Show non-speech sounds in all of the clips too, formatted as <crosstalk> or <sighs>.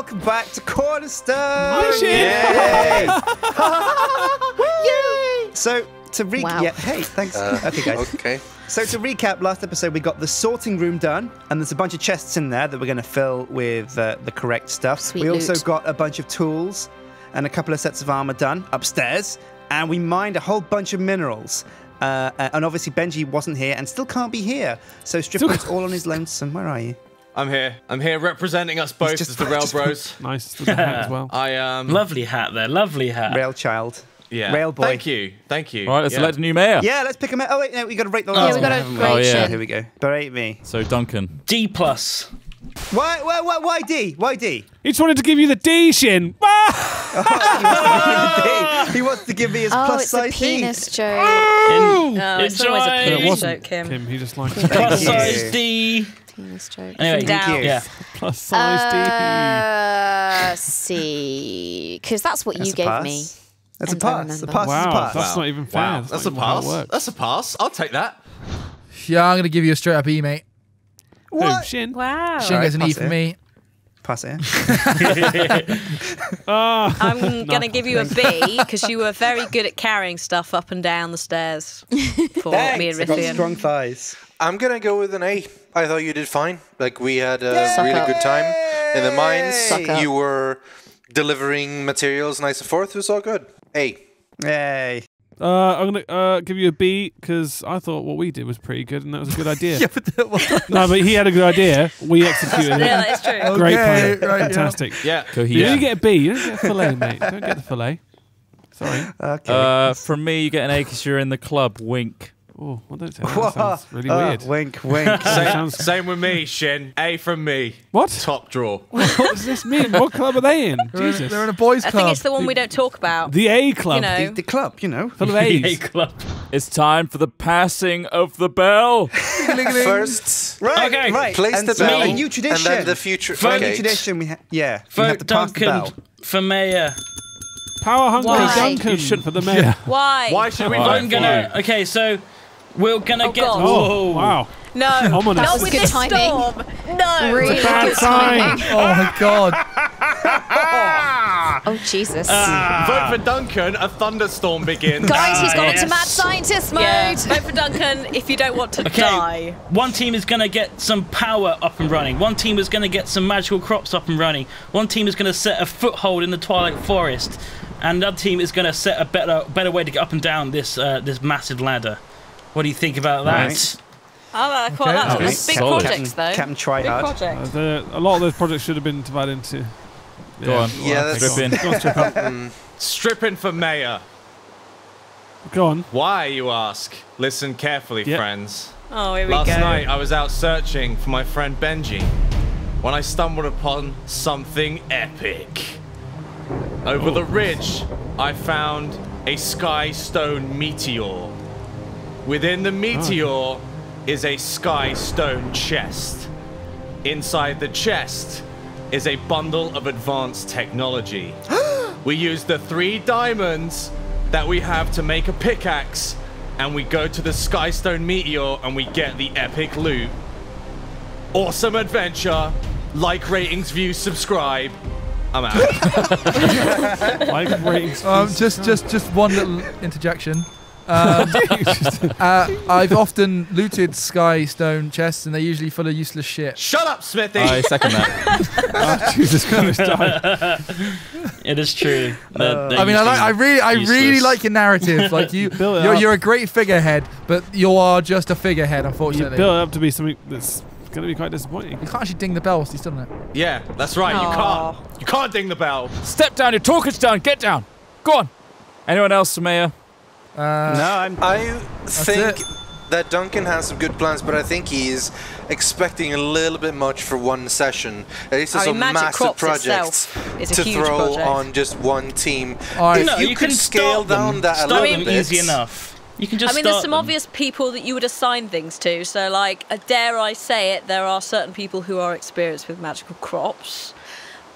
welcome back to Cornerstone. Hi, Yay! <laughs> Yay! So to recap, Wow. yeah, hey, thanks. <laughs> okay, guys. Okay. So to recap, last episode we got the sorting room done, and there's a bunch of chests in there that we're going to fill with uh, the correct stuff. Sweet we also got a bunch of tools and a couple of sets of armor done upstairs, and we mined a whole bunch of minerals. Uh, and obviously Benji wasn't here and still can't be here. So Strippin's <laughs> all on his lonesome. Where are you? I'm here. I'm here representing us both just- as the Rail Bros. <laughs> Nice little hat as well. <laughs> I um. Lovely hat there, lovely hat. Rail child. yeah. Rail boy. Thank you. Thank you. All right, let's yeah. elect a new mayor. Yeah, let's pick a mayor. Oh wait, no, we got to rate the Yeah, we got to haven't rate Oh, yeah. Here we go. Berate me. So Duncan. D plus. Why, why, why, why D? Why D? He just wanted to give you the D, Sjin. Ah! <laughs> he wants to give me his Oh, plus it's a size D. penis joke. En- Oh, it's always a enjoy. it penis wasn't joke, Kim. Kim. He just likes Plus you. size D. Penis joke. Anyway, Thank you. yeah. plus size Uh, C. Because that's what That's you gave pass. me. That's a I pass. A remember. pass D. is a Wow, pass. that's not even fair. Wow, That's, that's a even how it pass. That's a pass. I'll take that. Yeah, I'm gonna give you a straight up E, mate. Who, What? Sjin? Wow. Sjin Alright, gets an E pass for me. Pass it. Ah, I'm going to give you a B because you were very good at carrying stuff up and down the stairs <laughs> for me and I got Rythian. strong thighs. I'm gonna go with an A. I thought you did fine. Like we had a Suck really good time in the mines. Suck. You were delivering materials nice and forth. It was all good. A. Yay. Uh, I'm gonna uh, give you a B because I thought what we did was pretty good and that was a good <laughs> idea. Yeah, but the- what- <laughs> no, but he had a good idea. We executed it. Yeah, it. that is true. Great Okay, plan. right, yeah. Fantastic. Yeah. You Cohesion. only get a B. You don't get a fillet, mate. You don't get the fillet. Sorry. <laughs> Okay. Uh, from me, you get an A because you're in the club. Wink. Oh, well, don't say that. That sounds really Oh, weird. Wink, wink. <laughs> That Same, same with me, Sjin. A from me. What? Top draw. <laughs> what does this mean? What club are they in? They're in, Jesus. they're in a boys' club. I think it's the one we don't talk about. the A club. You know. the, the club, you know. Full of A club. It's time for the passing of the bell. <laughs> First, Right, Okay. right. place and the so bell, a new tradition. and then the future. For a new tradition, we ha- yeah, we have to Vote pass the bell. For mayor. Power hungry Why? Duncan You should- for the mayor. Why? Why should we vote I'm for gonna. Okay, so we're gonna Oh, get. God. Oh, Whoa. wow. No. <laughs> Ominous. Not That's with good this timing. storm. No. Really Bad good sign. timing. Oh my <laughs> god. Oh, Jesus. Vote for Duncan. A thunderstorm begins. Guys, he's gone yes. into mad scientist mode. Yeah. Vote for Duncan if you don't want to Okay. die. One team is going to get some power up and running. One team is going to get some magical crops up and running. One team is going to set a foothold in the Twilight Forest, and another team is going to set a better better way to get up and down this uh, this massive ladder. What do you think about that? Right. Oh, I quite like that. Okay. That's big Solid. projects, though. Captain Big project. Uh, the, a lot of those projects should have been divided into. Go on. Yeah, that's- Strip in. Go on, strip up. <laughs> Mm, Strippin for mayor. Go on. Why, you ask? Listen carefully, Yep. friends. Oh, here we Last go. Last night I was out searching for my friend Benji when I stumbled upon something epic. Over the ridge, I found a sky stone meteor. Within the meteor is a sky stone chest. Inside the chest is a bundle of advanced technology. <gasps> we use the three diamonds that we have to make a pickaxe, and we go to the Skystone Meteor and we get the epic loot. Awesome adventure. Like, ratings, views, subscribe. I'm out. <laughs> Like ratings. Um, just, just, just one little interjection. Um, <laughs> uh, I've often looted sky stone chests, and they're usually full of useless shit. Shut up, Smithy. I second that. <laughs> Oh, Jesus Christ. It is true. They're- they're I mean, I like, I really, I really like your narrative. <laughs> Like you, Build it you're, you're a great figurehead, but you are just a figurehead, unfortunately. You unfortunately. build it up to be something that's going to be quite disappointing. You can't actually ding the bell whilst he's done it. yeah, that's right. You can't. You can't ding the bell. Step down. Your talk is done. Get down. Go on. Anyone else, Mayor? Uh, No, I'm. I think it. that Duncan has some good plans, but I think he's expecting a little bit much for one session. At least there's I mean, some massive Crops projects itself is a to throw project. on just one team. All right. If No, you, you could can scale start down them. that a little them bit, easy enough. You can just I mean, there's some them. obvious people that you would assign things to. So, like, uh, dare I say it, there are certain people who are experienced with magical crops.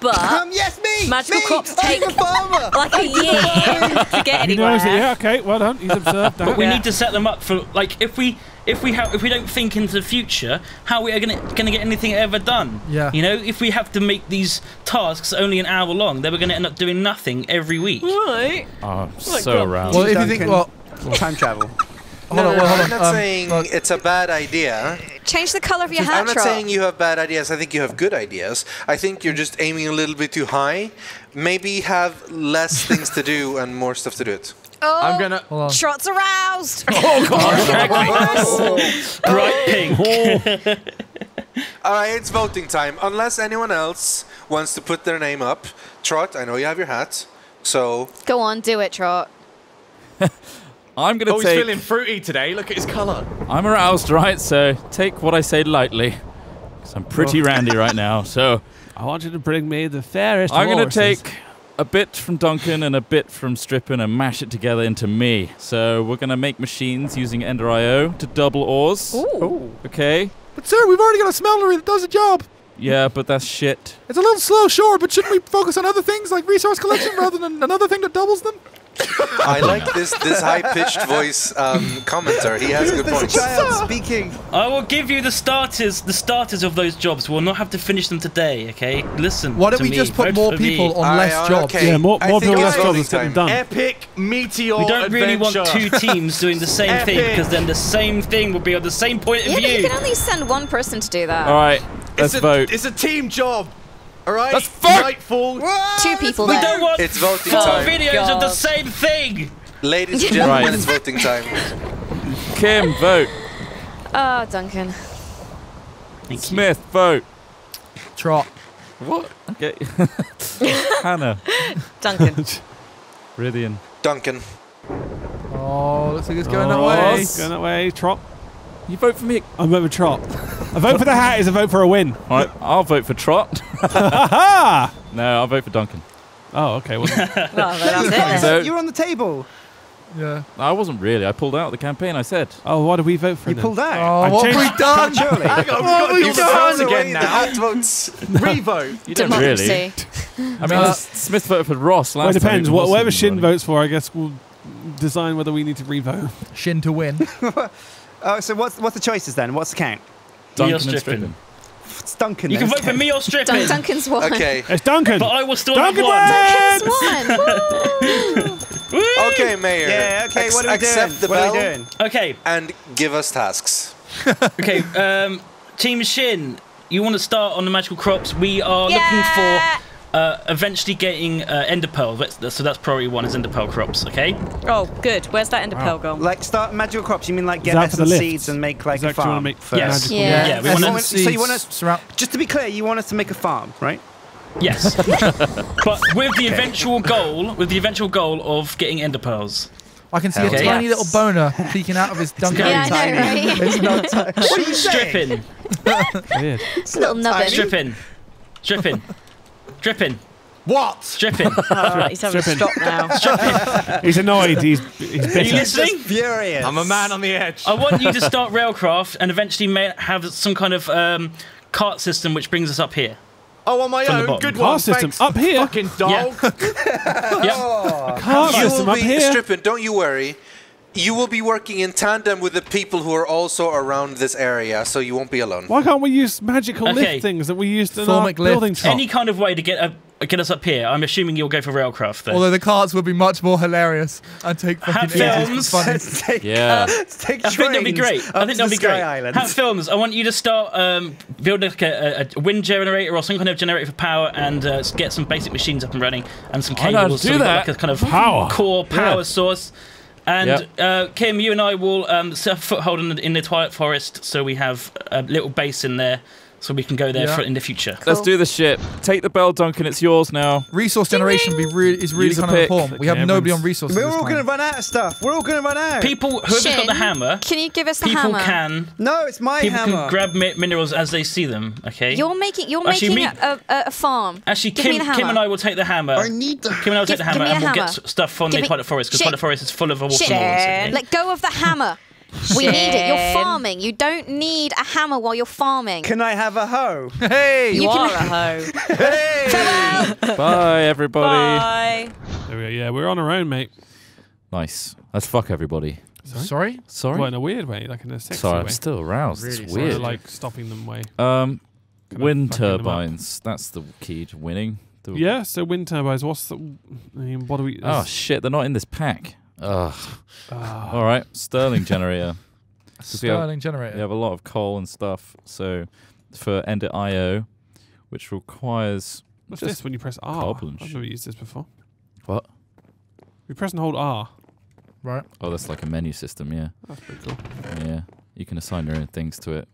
But Um, yes, me. Magical me, crops take the farmer. <laughs> like a year to get He anywhere. knows it. Yeah, okay, well done. He's observed that. But we Yeah. need to set them up for like if we if we have if we don't think into the future, how are we going to going to get anything ever done? Yeah. You know, if we have to make these tasks only an hour long, then we're going to end up doing nothing every week. Right. Oh, I'm Like so Grump. around. Well, if you think, Duncan. well, Time travel. Hold no, on, no, well, hold I'm on. not um, saying look, it's a bad idea. Change the color of your hat, I'm not saying you have bad ideas. I think you have good ideas. I think you're just aiming a little bit too high. Maybe have less <laughs> things to do and more stuff to do it. oh, I'm gonna. hold on. Trott's aroused. <laughs> Oh, God. <laughs> Bright pink. All right, it's voting time. Unless anyone else wants to put their name up. Trott, I know you have your hat. So, Go on, do it, Trott. I'm going to Oh, he's feeling fruity today. Look at his colour. I'm aroused, right? So take what I say lightly. 'Cause I'm pretty <laughs> randy right now. So I want you to bring me the fairest. I'm going to walruses. take a bit from Duncan and a bit from Strippin and mash it together into me. So we're going to make machines using Ender IO to double ores. Ooh. Okay? But sir, we've already got a smeltery that does the job. Yeah, but that's shit. It's a little slow, sure, but shouldn't we focus on other things like resource collection <laughs> rather than another thing that doubles them? <laughs> I like this this high pitched voice um, commenter. He has good This points. child speaking. I will give you the starters, the starters of those jobs. We'll not have to finish them today, okay? Listen. Why don't to we me. just put Vote more for me. people on I- less I- jobs? okay. Yeah, more, more people, it's less jobs. voting Let's get them time. done. Epic meteor We don't really want two teams doing the same thing because then the same thing will be on the same point of Yeah, but you can only send one person to do that. All right, let's it's a, vote. It's a team job. All right. Let's vote. Nightfall. Two people We then. don't want It's voting four time. videos of the same thing. Ladies and <laughs> gentlemen, Right. it's voting time. Kim, vote. Oh, Duncan. Thank you. Smith, vote. Trott. What? Okay. <laughs> Hannah, Duncan. <laughs> Rythian. Duncan. Oh, looks like it's going that Oh, way. it's Going that way. Trott. You vote for me. I'm voting for Trott. A vote for the hat is a vote for a win. All right, I'll vote for Trott. Ha! <laughs> No, I'll vote for Duncan. Oh, okay. Well, <laughs> well, that's it. So- You're on the table. Yeah. I wasn't really. I pulled out of the campaign. I said. oh, why did we vote for You him? pulled out. Oh, I <laughs> what have we done? Surely. Hang on, we've got to You've the thrown again the now. hat votes. Revote. You don't Democracy. really. I mean, S- Smith voted for Ross last Well, it time. depends. It What, whatever Sjin running. votes for, I guess we'll design whether we need to revote. Sjin to win. Oh, so what's what's the choices then? What's the count? You're Duncan and stripping. Strippin. It's Duncan. You can vote for me or Strippin. Dun- Duncan's won. Okay. It's Duncan. But I will still Duncan have one. Duncan's won. <laughs> Woo. Okay, Mayor. Yeah. Okay. Ex- what are we accept doing? the what bell are we doing? Okay, and give us tasks. <laughs> okay. Um, Team Sjin, you want to start on the magical crops? We are looking for uh, eventually getting uh, ender pearl. That's, so that's priority one is ender pearl crops. Okay. Oh, good. Where's that ender pearl gone? Like start magical crops. You mean like get that the essence seeds and make like Is a that 'cause you wanna farm? make for- Yes. Yeah. Yeah, we wanna- so you want to just to be clear, you want us to make a farm, right? Yes. <laughs> but with the eventual goal, with the eventual goal of getting ender pearls. I can see Okay. a tiny Yes. little boner peeking out of his <laughs> Duncan. Yeah, I know, right? It's not ti- what are you saying? Strippin. <laughs> Weird. It's a little nubbin. Strippin. Strippin. Dripping. What? Strippin. Oh, <laughs> he's having to Strippin. stop now. <laughs> He's annoyed. He's he's Are you listening? Furious. I'm a man on the edge. I want you to <laughs> start railcraft and eventually may have some kind of um, cart system which brings us up here. Oh, on my From own. Good Car one. system Thanks, up here? Fucking dog. Yeah. Yep. Car You system will up be here. Strippin. Don't you worry. You will be working in tandem with the people who are also around this area, so you won't be alone. Why can't we use magical Okay. lift things that we used in our Formic lift. building shop? Any kind of way to get uh, get us up here. I'm assuming you'll go for railcraft then. Although the carts would be much more hilarious and take fucking Hat ages. films. Funny. <laughs> <laughs> Take, Yeah. let's take I think that'd be great. I think to that'd be great. Sky Islands. Hat Films, I want you to start um, build like a, a, a wind generator or some kind of generator for power and uh, get some basic machines up and running and some I to do so that. like a kind of Power. core power Yeah. source. And Yep. uh, Kim, you and I will um, set a foothold in the, in the Twilight Forest, so we have a little base in there, so we can go there Yeah. for, in the future. Let's do the shit. Take the bell, Duncan. It's yours now. Resource generation be really, is really Use a kind of important. We have Okay, nobody on resources. We're all going to run out of stuff. We're all going to run out. People, whoever's got the hammer, Can you give us the people hammer? can no, it's my people hammer. can grab mi- minerals as they see them. Okay. You're making you're Actually, making me- a, a, a farm. Actually, Give me Kim, the hammer. Kim and I will take the hammer. I need the. Kim and I will take Give- the hammer give me and a we'll hammer. get s- stuff from Give the me- Twilight Forest because Shit. Twilight Forest is full of water Shit. minerals. okay? Let go of the hammer. We need it. You're farming. You don't need a hammer while you're farming. Can I have a hoe? Hey! You, You are can- a hoe. <laughs> Farewell. Bye, everybody. Bye. There we go. Yeah, we're on our own, mate. Nice. Let's fuck everybody. Sorry? Sorry. Well, in a weird way, like in a sexy Sorry, way. I'm still aroused. Really it's sorry. weird. Or like stopping them way. um, kind wind fucking them up. turbines. That's the key to winning. The- Yeah, so wind turbines. What's the? I mean, what do we? Oh shit! They're not in this pack. Ugh. ah. All right, Stirling generator. we <laughs> have- Stirling generator. We have a lot of coal and stuff. So for Ender IO, which requires What's just this when you press R? cobblers. I've never used this before. what? You press and hold R. Right. Oh, that's like a menu system. Yeah, That's pretty cool. yeah. You can assign your own things to it.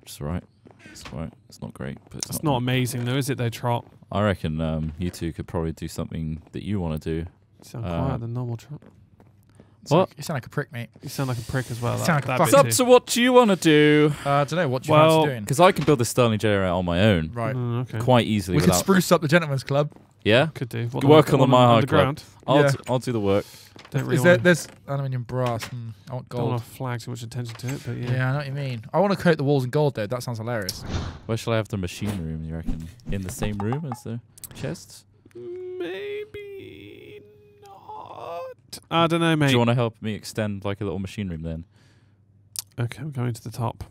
Which is all right. It's right. It's not great, but it's It's not amazing though, is it? Though Trott. I reckon um, you two could probably do something that you want to do. You sound Uh, quieter than normal Trott. You sound What? like- You sound like a prick, mate. You sound like a prick as well. You that- sound like a that It's up too. to what you want to do. Uh, I don't know. What do you Well, fancy doing? Because I can build this Stirling generator on my own Right. Mm, okay. quite easily. We could spruce up the gentlemen's club. yeah, Could do. What, You work on the one Mile High underground. I'll, Yeah. do, I'll do the work. Don't really Is there, there's aluminium brass. Hmm, I want gold. don't gold. want to flag too much attention to it, but Yeah. yeah. I know what you mean. I want to coat the walls in gold, though. That sounds hilarious. Where shall I have the machine room? You reckon in the same room as the chests? I don't know, mate. Do you want to help me extend like a little machine room then? okay, we're going to the top.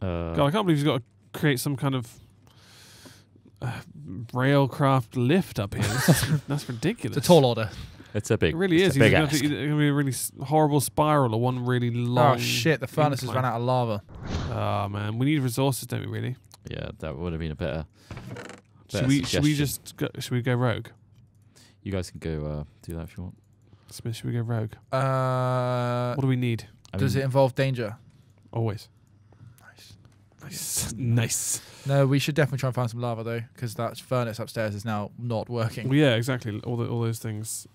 Uh, God, I can't believe you've got to create some kind of uh, railcraft lift up here. <laughs> That's ridiculous. It's a tall order. it's a big. It really it's is. A It's big going to be a really horrible spiral or one really long. Oh, shit. The furnace has run out of lava. Oh man, we need resources, don't we? Really? Yeah, that would have been a better. Should better we? Should we just? Go, should we go rogue? You guys can go uh, do that if you want. Smith, should we go rogue? Uh, What do we need? I does it involve danger? Always. Nice. Nice. nice. No, we should definitely try and find some lava, though, because that furnace upstairs is now not working. Well, yeah, exactly. All the, all those things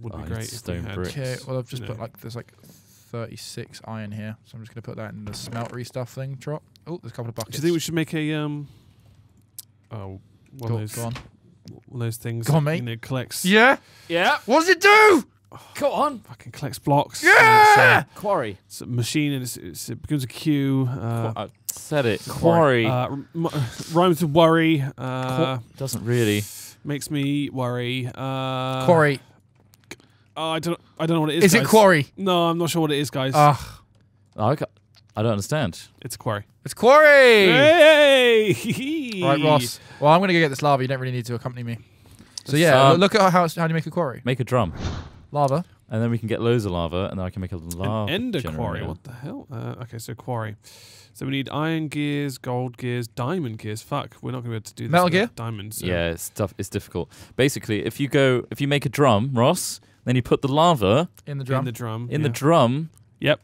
would Oh, be great if we stone had. brick. Okay, well, I've just you put like, there's like 36 iron here, so I'm just going to put that in the smeltery stuff thing, drop. Oh, there's a couple of buckets. Do you think we should make a um? Oh, one go, of those go on. one of those things. Go on, mate. You know, collects. Yeah? Yeah, What does it do? Go on. Fucking collects blocks. Yeah! It's, uh, Quarry. it's a machine and it's, it's, it becomes a queue. Uh, I said it. Quarry. uh, rem- rhymes with worry. Uh, Doesn't really. makes me worry. Uh, Quarry. Oh, I don't. I don't know what it is. Is it quarry? No, I'm not sure what it is, guys. Ugh. I, ca- I don't understand. it's a quarry. It's quarry! Hey! <laughs> Right, Ross. Well, I'm going to go get this lava. You don't really need to accompany me. So, yeah, Um, look at how, how do you make a quarry? Make a drum, Lava. and then we can get loads of lava, and then I can make a lava An ender generator. quarry. What the hell? Uh, okay, so quarry. So we need iron gears, gold gears, diamond gears. Fuck, we're not going to be able to do this. Metal gear? Diamonds. so- Yeah, it's tough. It's difficult. Basically, if you go, if you make a drum, Ross, then you put the lava In the drum. In drum. the drum. in yeah. the drum, Yep.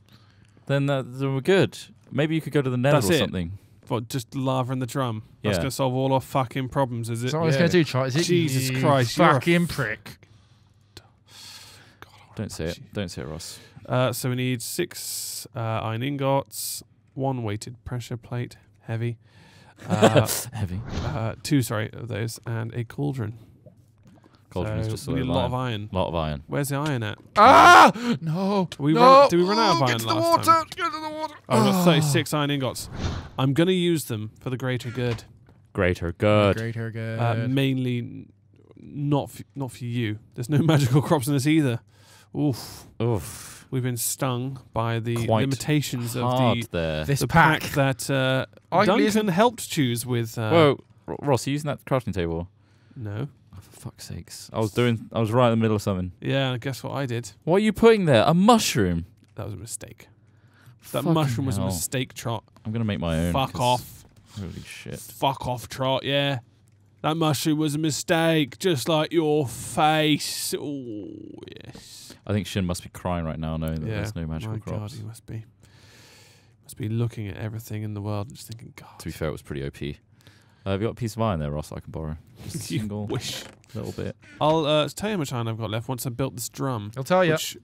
then, uh, then we're good. Maybe you could go to the nether That's or it. something. What, just lava in the drum. That's Yeah. going to solve all our fucking problems, is it? Is that what it's Yeah. going to do, Charlie? Is it Jesus you Christ, you're a Fucking prick. Don't say it. Don't say it, Ross. Uh, so we need six uh, iron ingots, one weighted pressure plate, heavy. <laughs> Uh, Heavy. uh, two, sorry, of those, and a cauldron. Cauldron is So just a we need a lot lot of iron. lot of iron. Where's the iron at? Ah! No. We no. run- did we run out of Oh, iron Get to the last water. time? Get to the water. Oh, we've got Ah. 36 iron ingots. I'm going to use them for the greater good. Greater good. Greater good. Uh, mainly not f- not for you. There's no <laughs> magical crops in this either. Oof. Oof. We've been stung by the Quite limitations of the, there. this the pack. pack that uh, Duncan helped choose with. Uh, Whoa, R- Ross, are you using that crafting table? No. Oh, for fuck's sakes! I was doing. I was right in the middle of something. Yeah, guess what I did? What are you putting there? A mushroom. That was a mistake. That Fucking mushroom was a mistake, Trott. I'm gonna make my own. Fuck off. Holy shit! Fuck off, Trott, yeah. That mushroom was a mistake, just like your face. Oh, yes. I think Sjin must be crying right now, knowing that yeah. there's no magical My crops. God, he must be. Must be looking at everything in the world and just thinking, God. To be fair, it was pretty OP. Uh, have you got a piece of iron there, Ross? I can borrow. Just a <laughs> single wish. little bit. I'll uh, tell you how much iron I've got left once I've built this drum. I'll tell you. Which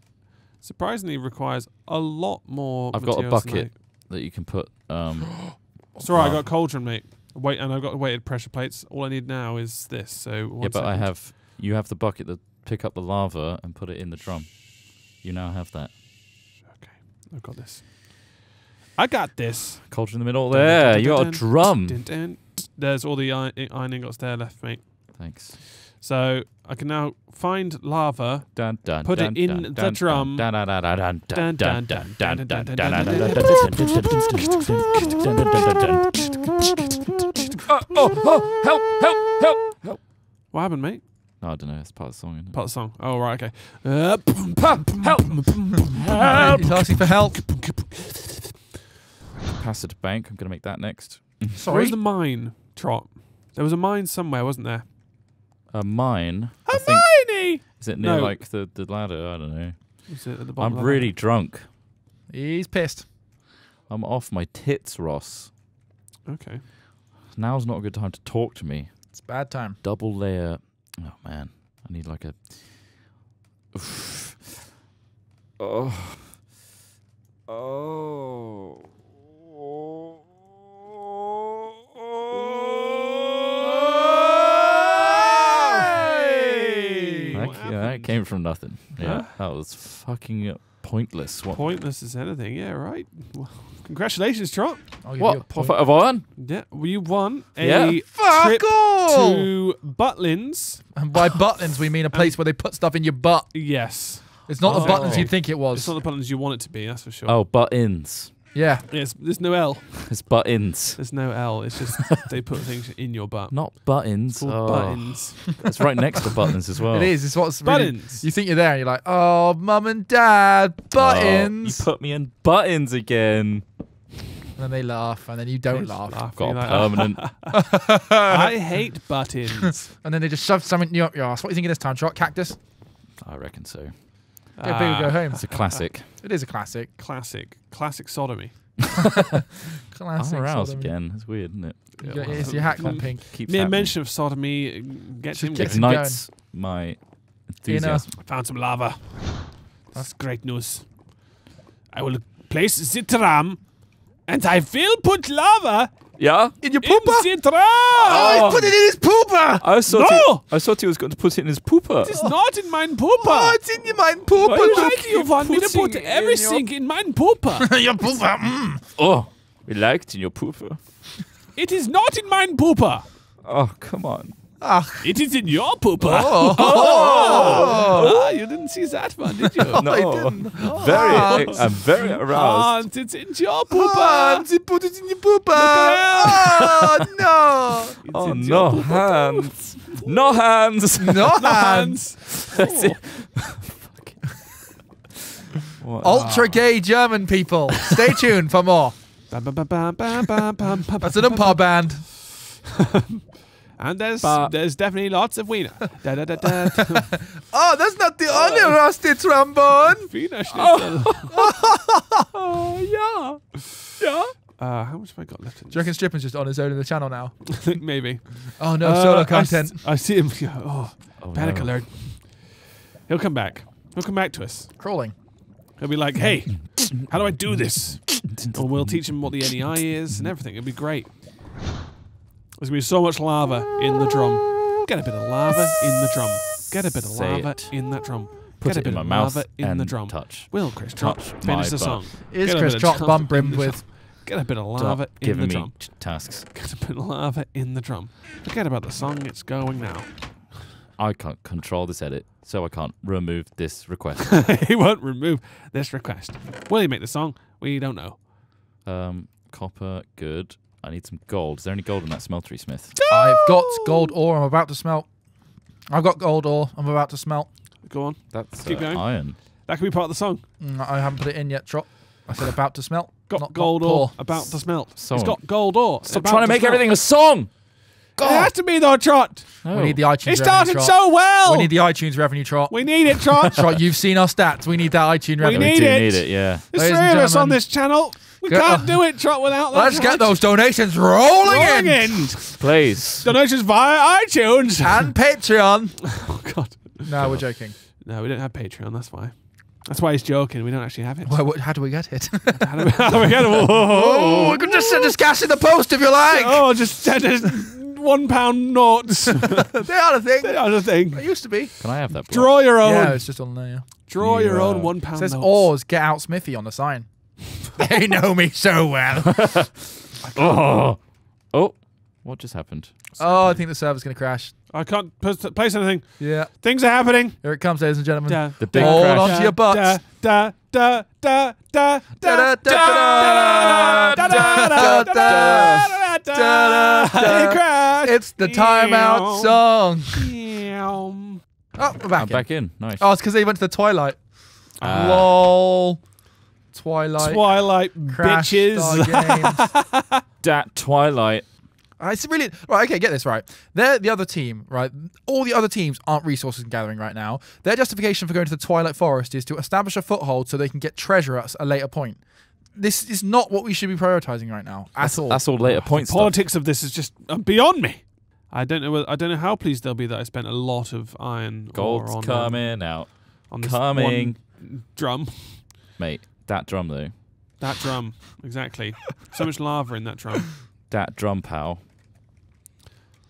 surprisingly requires a lot more. I've got a bucket that you can put. Um, <gasps> I- It's alright, I got cauldron, mate. Wait, and I've got weighted pressure plates. All I need now is this. So yeah, but I have. You have the bucket that pick up the lava and put it in the drum. You now have that. Okay, I've got this. I got this. Culture in the middle Dun, dun, there. dun, You got a drum. Dun, dun. There's all the iron, iron ingots there left, mate. Thanks. So I can now find lava. Dun, dun, Put it in dun, the dun, drum. dun, Oh, oh, oh, help, help, help, help. What happened, mate? No, I don't know. It's part of the song. Isn't it? Part of the song. Oh, right, okay. Uh, help! Help. He's asking for help. Pass it to bank. I'm going to make that next. Sorry. Where's the mine, Trott? There was a mine somewhere, wasn't there? A mine. A Miney! is it near No. like the, the ladder? I don't know. Was it at the bottom I'm of really drunk. He's pissed. I'm off my tits, Ross. Okay. Now's not a good time to talk to me. It's a bad time. Double layer. Oh man, I need like a. <sighs> oh. Oh. That, yeah, that came from nothing. Yeah, that was fucking pointless. What? Pointless as anything. Yeah, right. Well, congratulations, Trott. I'll give What? point. What have I won? Yeah, well, you won a Yeah. trip all! to Butlins. And by Butlins, we mean a place where they put stuff in your butt. Yes. It's not the Oh. buttons you'd think it was. It's not the Butlins you want it to be, that's for sure. Oh, buttons. yeah. Yes, there's no L. It's buttons. There's no L. It's just <laughs> they put things in your butt. Not buttons. Called Oh, buttons. It's right next to buttons as well. <laughs> It is. It's what's really, Buttons. You think you're there and you're like, oh, mum and dad, Oh, buttons. you put me in buttons again. And then they laugh, and then you don't Just laugh. laugh. Got a like, permanent. <laughs> I <laughs> hate buttons. <laughs> And then they just shove something new up your ass. What do you think of this time, Trott? Cactus? I reckon so. Go big or go home. It's a classic. It is a classic. Classic. Classic sodomy. Classic. I'm aroused sodomy. again. It's weird, isn't it? Yeah, well, It's your hat gone mm, pink. Keeps Mere happening. mention of sodomy uh, gets him Gets going. ignites my enthusiasm. Found some lava. That's great news. I will place the tram and I will put lava Yeah. In your in pooper? the tram. Oh, he put it in his pooper! I thought No! he, I thought he was going to put it in his pooper. It's not in mine pooper. Oh, it's in your mind pooper. Why Why you do you want me to put it in everything in mine pooper? <laughs> your pooper. Mm. Oh, we liked in your pooper. it is not in mine pooper. Oh, come on. Ah, It is in your pooper. oh. Ah, <laughs> you didn't see that one, did you? <laughs> No. I didn't. Very, ah. I'm very aroused. Hans, it's in your pooper. Hans, ah. he put it in your pooper. Oh, <laughs> It's Oh, in no hands. No hands. <laughs> no. No No hands. hands. Ultra gay German people. Stay tuned for more. That's an umpire band. And there's Ba- there's definitely lots of wiener. <laughs> Da, da, da, da. <laughs> Oh, that's not the only rusty trombone. <laughs> Wiener Schnitzel. Oh, yeah. Yeah. Uh, how much have I got left in Do you reckon Stripper's just on his own in the channel now? this? Maybe. Oh no, Uh, solo I content. s- I, see him. Oh, Oh, panic no. alert. He'll come back. He'll come back to us. Crawling. He'll be like, hey, how do I do this? or we'll teach him what the NEI is and everything. It'll be great. There's going to be so much lava in the drum. Get a bit of lava in the drum. Get a bit of Say lava it. in that drum. Put Get a it bit in my of mouth lava in and the drum. touch. Will Chris Trott Touch finish the butt. song? Is Chris bit of Trott bum brimmed with? Get a bit of Stop lava in the me drum. t- tasks. <laughs> Get a bit of lava in the drum. Forget about the song. It's going now. I can't control this edit, so I can't remove this request. <laughs> he won't remove this request. Will he make the song? We don't know. um, copper, good. I need some gold. Is there any gold in that smeltery smith? I've got gold ore. I'm about to smelt. I've got gold ore. I'm about to smelt. Go on. That's Keep uh, going. iron. That could be part of the song. Mm, I haven't put it in yet, Trott. I said about to smelt. Got not gold not ore about to smelt. So- It's got gold ore. Stop about trying to make smelt. everything a song. It has to be though, Trott. No. We need the iTunes. It revenue, started Trott. so well. We need the iTunes revenue, Trott. We need it, Trott. <laughs> Trott, you've seen our stats. We need that iTunes revenue. we need do it. need it, yeah. There's Ladies three of us on this channel. We Get- can't do it, Trott, without that. Let's get those donations rolling, rolling in. in. Please. Donations via iTunes. and Patreon. <laughs> oh God. No, we're joking. No, we don't have Patreon. That's why. That's why he's joking. We don't actually have it. Well, what, how do we get it? <laughs> How do we, how do we get it? Whoa, <laughs> whoa, oh, whoa. we can just send us cash in the post if you like. Oh, just send us one pound notes. they are a thing. They are the thing. It used to be. Can I have that? block? Draw your own. Yeah, it's just on there. Draw You, your own one It pound says notes. oars get out Smithy on the sign. They know me so well. Oh. Oh. What just happened? oh, I think the server's going to crash. I can't place anything. Yeah. Things are happening. Here it comes, ladies and gentlemen. Da, The big Hold crash. on to your butts. Da da da da da da Da, da, da da, da da da, da da da, da. It crashed. It's the timeout song. Meow. Oh, we're back. I'm in. back in. Nice. Oh, it's because they went to the Twilight. Ah. Lol. Twilight. Twilight Crash bitches. Star Games. <laughs> that Twilight. Uh, It's really right. Okay, get this right. They're the other team, right? All the other teams aren't resources gathering right now. Their justification for going to the Twilight Forest is to establish a foothold so they can get treasure at a later point. This is not what we should be prioritizing right now at all. That's all later point stuff. Politics of this is just uh, beyond me. I don't know. I don't know how pleased they'll be that I spent a lot of iron Gold's ore on, um, coming out. on this coming. one drum. Mate, that drum though. That drum, exactly. So much lava in that drum. That drum pal.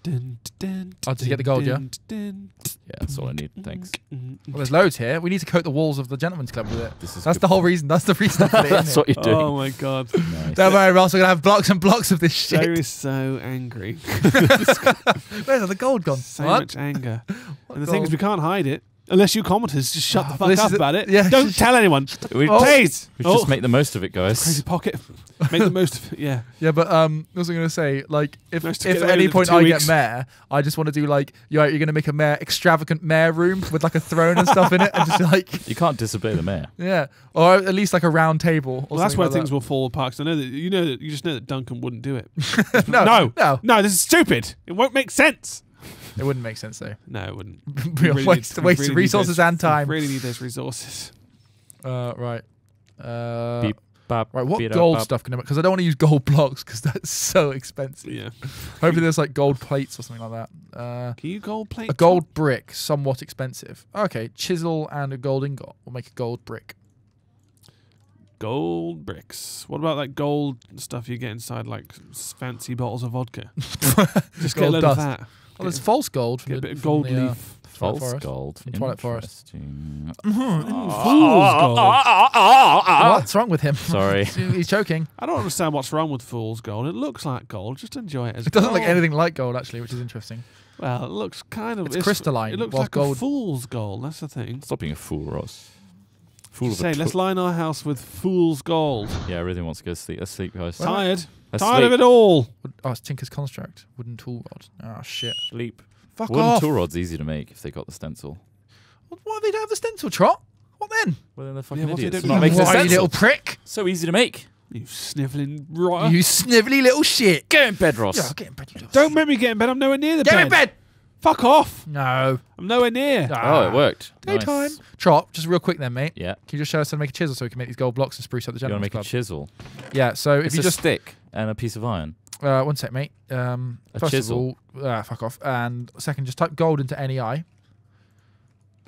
Dun, dun, Oh, did you get the gold, yeah? dun, dun, Yeah, that's all I need. Thanks. Well, there's loads here. We need to coat the walls of the gentleman's club with it. This is That's the whole reason. That's the reason. I put it in That's what you're doing. Oh my god, <laughs> Nice. Don't worry, we're also gonna have blocks and blocks of this Joe shit. is so angry. <laughs> Where's the gold gone? So What? much anger. <laughs> and the thing is, we can't hide it unless you commenters just shut the fuck up about it. yeah, Don't tell anyone, We, Oh. please. we should Oh, just make the most of it, guys. crazy pocket. <laughs> Make the most of it. Yeah. Yeah, but um, what was I going to say? Like, if, Nice if at any with it for point two I weeks. get mayor, I just want to do like, you're, you're going to make a mayor extravagant mayor room with like a throne and stuff in it, and just like, <laughs> You can't disobey the mayor. <laughs> yeah, or at least like a round table. Or Well, that's where like things that. will fall apart. 'cause I know that you know that you just know that Duncan wouldn't do it. no, no, no, no. This is stupid. It won't make sense. It wouldn't make sense though. No, it wouldn't. <laughs> Real We really waste, need- waste really of resources those- and time. we Really need those resources. Uh, right. Uh, Beep, bop, right. What beat up, gold stuff can I? Because I don't want to use gold <laughs> blocks because that's so expensive. Yeah. Hopefully, there's like gold plates or something like that. Uh, Can you gold plate? a gold brick, somewhat expensive. Okay, chisel and a gold ingot. We'll make a gold brick. Gold bricks. What about that gold stuff you get inside like fancy bottles of vodka? <laughs> Just get a Gold load dust. of that. Well, there's false gold. From Get a bit of from gold the, uh, leaf. Twilight False Forest. gold. From Twilight Forest. Interesting. Fool's gold. What's wrong with him? Sorry. <laughs> He's choking. I don't understand what's wrong with fool's gold. It looks like gold. Just enjoy it as It doesn't gold. look anything like gold, actually, which is interesting. Well, it looks kind of. It's crystalline, It looks while like a gold- fool's gold. That's the thing. Stop being a fool, Ross. Fool Just of a say, let's line our house with fool's gold. Yeah, I really want to go sleep. Let's sleep, guys. Tired. Let's Tired of it all. Oh, it's Tinker's Construct. Wooden tool rod. Oh, shit. Sleep. Fuck Wooden off. tool rod's easy to make if they got the stencil. What, what, they don't have the stencil, Trott? What then? Well, then they're fucking what they idiots. don't Not do. making a you stencil. little prick. So easy to make. You snivelling rotter. You snivelly little shit. Get in bed, Ross. Yeah, get in bed, you Don't make me get in bed. I'm nowhere near the Get bed. Get in bed. Fuck off. No. I'm nowhere near. Oh, it worked. Daytime. Nice. Trott, just real quick then, mate. Yeah. Can you just show us how to make a chisel so we can make these gold blocks and spruce up the You want to gentleman's make a chisel? yeah, so if It's you a just stick and a piece of iron. Uh, one sec, mate. Um, A first chisel. of all, uh, fuck off. And second, just type gold into NEI.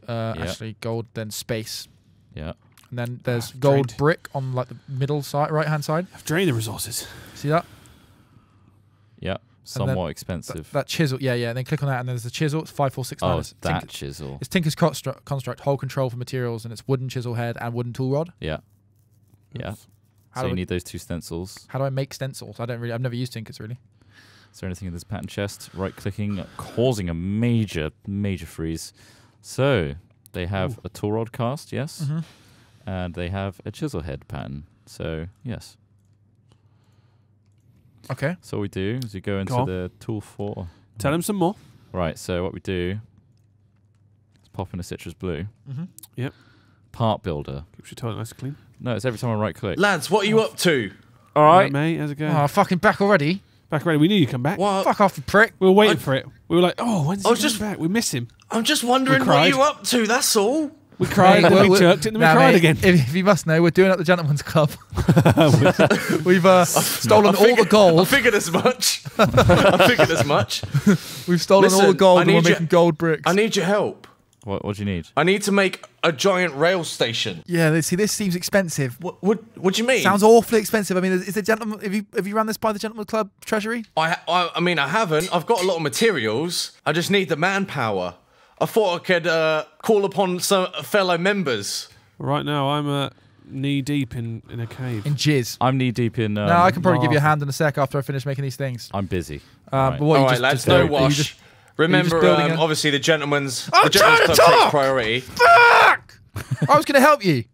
Uh, Yeah. Actually, gold, then space. Yeah. And then there's Ah, gold drained. brick on like the middle side, right hand side. I've drained the resources. See that? Yeah. Somewhat That, expensive. that chisel. Yeah, yeah. And then click on that, and there's a chisel. It's five, four, six, nine. oh, It's, that Tinker- chisel. it's Tinker's construct, construct, whole control for materials, and it's wooden chisel head and wooden tool rod. Yeah. Yeah. How so do you I- need those two stencils. How do I make stencils? I don't really. I've never used Tinkers really. Is there anything in this pattern chest? Right clicking, causing a major, major freeze. So they have a tool rod cast, yes, Mm-hmm. and they have a chisel head pattern. So yes. Okay. So what we do is we go into on. the tool four. Tell him some more. Right. So what we do is pop in a citrus blue. Mm-hmm. Yep. Part builder. Keeps your toilet nice and clean. No, it's every time I right click. Lads, what are you up to? All Right, right. mate. How's it going? Oh, fucking back already. Back already. We knew you'd come back. What? Fuck off, you prick. We were waiting I- for it. We were like, oh, when's I he was coming just- back? We miss him. I'm just wondering what cried. you up to, that's all. We cried, then we're- we we're- jerked it, and then we Nah, cried mate, again. If, if you must know, we're doing at the Gentleman's Club. <laughs> We've uh, stolen all the gold. I gold. figured as much. I figured as much. <laughs> We've stolen all the gold and we're need you- making gold bricks. I need your help. What What do you need? I need to make a giant rail station. yeah, this- see, this seems expensive. What? What, what do you mean? Sounds awfully expensive. I mean, is the gentleman? Have you have you run this by the Gentleman Club Treasury? I, I, I mean, I haven't. I've got a lot of materials. I just need the manpower. I thought I could uh, call upon some fellow members. Right now, I'm uh, knee deep in, in a cave. In jizz. I'm knee deep in. Um, no, I can probably give you a hand in a sec after I finish making these things. I'm busy. Um, Right. but what, All right, just, lads, just no wash. just- Remember, building um, obviously the gentleman's I'm the gentleman's trying club to takes talk! priority. Fuck! I was gonna help you.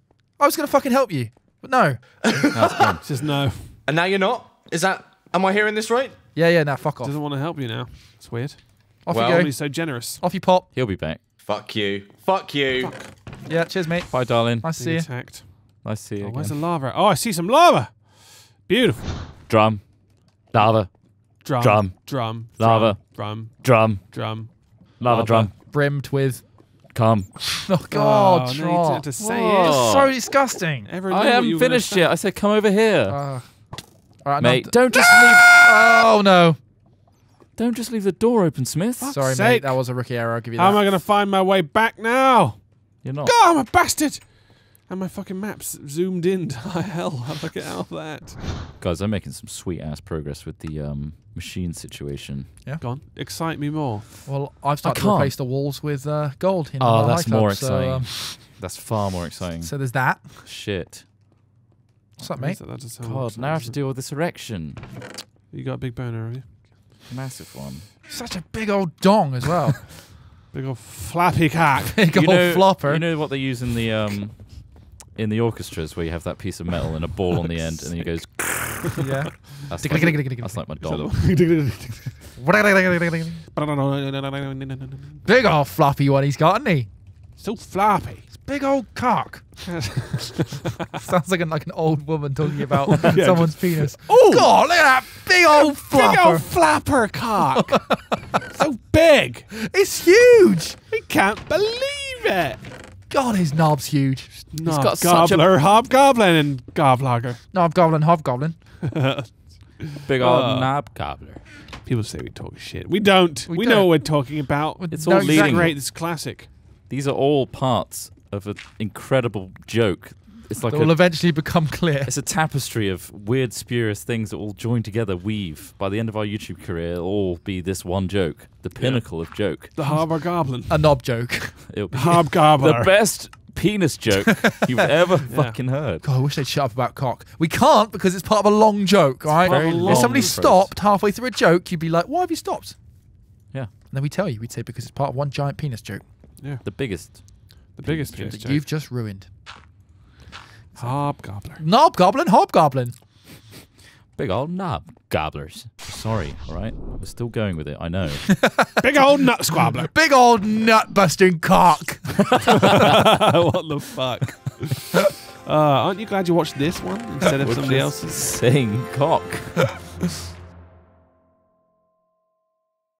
I was gonna fucking help you, but no. It's just <laughs> no. And now you're not. Is that? Am I hearing this right? Yeah, yeah. Now fuck off. Doesn't want to help you now. It's weird. Off Well, you go. He's so generous. Off you pop. He'll be back. Fuck you. Fuck you. Yeah. Cheers, mate. Bye, darling. Nice to see Being you. attacked. Nice to see you Oh, where's the lava? Oh, I see some lava. Beautiful. Drum. Lava. Drum. Drum. Drum. Lava. Drum. Drum. Drum. Lava, Lava. drum. Brimmed with. Come. <laughs> Oh God, Oh, no, you Trott. didn't have to say Whoa. it. so disgusting. Ever I haven't you were gonna finished yet. I said, come over here. Uh, all right, Mate, no, don't just leave. Oh no. Don't just leave the door open, Smith. Sorry, mate. That was a rookie error. I'll give you that. How am. I going to find my way back now? You're not. God, I'm a bastard. And my fucking map's zoomed in. <laughs> High hell. How do I get out of that? Guys, I'm making some sweet ass progress with the um, machine situation. Go on. Excite me more. Well, I've started to can't. replace the walls with uh, gold. In Oh, my that's high more club, so, exciting. um, That's far more exciting. So, there's that. Shit. What's up, mate? that? That God, now I have to doesn't deal with this erection. You got a big boner, have you? Massive one. Such a big old dong as well. <laughs> Big old flappy cock. <laughs> big you old know, flopper. You know what they use in the um, in the orchestras where you have that piece of metal and a ball on the end, and then it goes. <laughs> yeah. That's like, that's like my dom. big old floppy one he's got, isn't he? So floppy. It's big old cock. <laughs> <laughs> Sounds like, an like an old woman talking about <laughs> Yeah, someone's penis. Oh, God, look at that big old big old flapper cock. so big. It's huge. We can't believe it. God, his knob's huge. He's got such a- gobbler, hobgoblin, and gobblogger. Hobgoblin, hobgoblin. Big old Uh, knob gobbler. People say we talk shit. We don't. We, We know don't. what we're talking about. It's all It's leading. great. It's classic. These are all parts of an incredible joke. It's like That will a, eventually become clear. it's a tapestry of weird, spurious things that all join together, weave. By the end of our YouTube career, it'll all be this one joke, the pinnacle of joke. The hobgoblin. A knob joke. <laughs> It'll be Hobgobbler. the best penis joke <laughs> you've ever fucking heard. God, I wish they'd shut up about cock. We can't because it's part of a long joke, right? very if somebody phrase. stopped halfway through a joke, you'd be like, "Why have you stopped?" Yeah, And then we tell you, we'd say because it's part of one giant penis joke the biggest. the biggest Penis penis joke. you've just ruined. Hobgobbler. Knob goblin, hobgoblin. Big old knob gobblers. Sorry, all right? We're still going with it, I know. <laughs> Big old nut squabbler. Big old nut busting cock. <laughs> what the fuck? <laughs> Uh, aren't you glad you watched this one instead of We're somebody just else's? Saying cock.